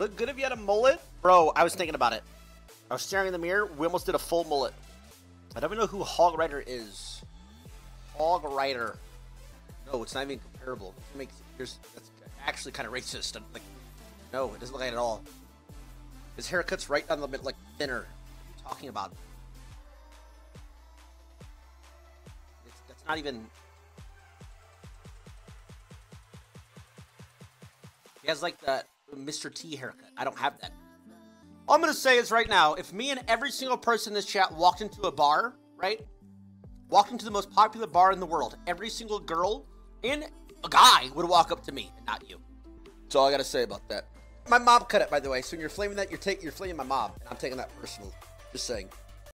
Look good if you had a mullet? Bro, I was thinking about it. I was staring in the mirror. We almost did a full mullet. I don't even know who Hog Rider is. Hog Rider. No, it's not even comparable. It makes that's actually kind of racist. I'm like, no, it doesn't look like it at all. His haircut's right on the bit like thinner. What are you talking about? It's, that's not even. He has like that Mr. T haircut. I don't have that. All I'm gonna say is right now, if me and every single person in this chat walked into a bar, right? Walked into the most popular bar in the world, every single girl and a guy would walk up to me and not you. That's all I gotta say about that. My mom cut it, by the way. So when you're flaming that, you're taking you're flaming my mom, and I'm taking that personal. Just saying.